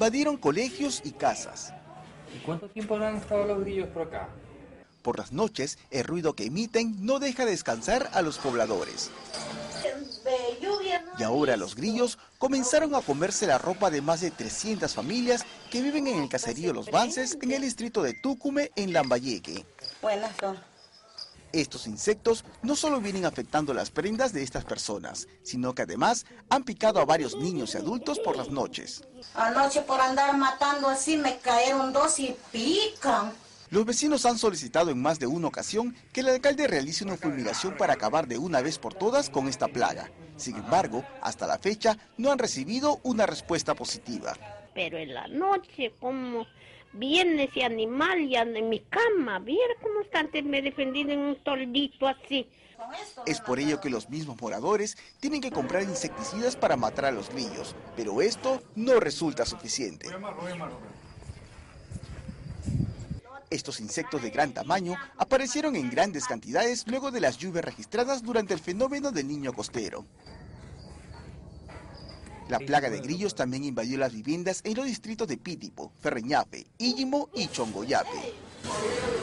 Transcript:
invadieron colegios y casas. ¿Y cuánto tiempo han estado los grillos por acá? Por las noches, el ruido que emiten no deja descansar a los pobladores. Y ahora los grillos comenzaron a comerse la ropa de más de 300 familias que viven en el caserío Los Vances, en el distrito de Túcume, en Lambayeque. Buenas Estos insectos no solo vienen afectando las prendas de estas personas, sino que además han picado a varios niños y adultos por las noches. Anoche por andar matando así me cayeron dos y pican. Los vecinos han solicitado en más de una ocasión que el alcalde realice una fumigación para acabar de una vez por todas con esta plaga. Sin embargo, hasta la fecha no han recibido una respuesta positiva. Pero en la noche, como viene ese animal y anda en mi cama, mira cómo están me defendiendo en un toldito así. Es por ello que los mismos moradores tienen que comprar insecticidas para matar a los grillos, pero esto no resulta suficiente. Estos insectos de gran tamaño aparecieron en grandes cantidades luego de las lluvias registradas durante el fenómeno del niño costero. La plaga de grillos también invadió las viviendas en los distritos de Pítipo, Ferreñape, Íllimo y Chongoyape.